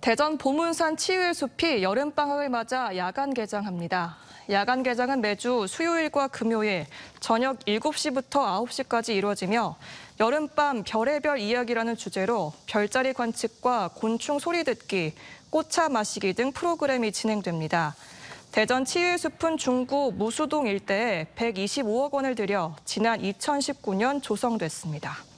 대전 보문산 치유의 숲이 여름방학을 맞아 야간 개장합니다. 야간 개장은 매주 수요일과 금요일 저녁 7시부터 9시까지 이루어지며 여름밤 별의별 이야기라는 주제로 별자리 관측과 곤충 소리 듣기, 꽃차 마시기 등 프로그램이 진행됩니다. 대전 치유의 숲은 중구 무수동 일대에 125억 원을 들여 지난 2019년 조성됐습니다.